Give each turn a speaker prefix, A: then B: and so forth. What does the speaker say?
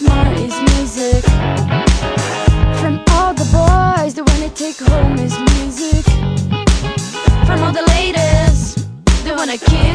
A: Marty's is music. From all the boys, the one I take home is music. From all the ladies, the one I kiss